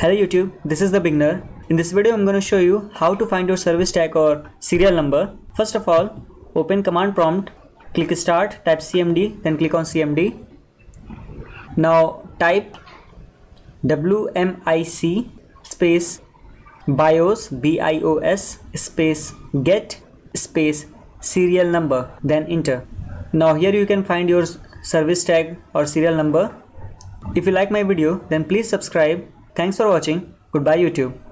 Hello YouTube, this is the beginner. In this video I'm going to show you how to find your service tag or serial number. First of all, open command prompt, click start, type cmd, then click on cmd. Now type wmic space bios bios space get space serial number then enter now here you can find your service tag or serial number if you like my video then please subscribe thanks for watching. Goodbye youtube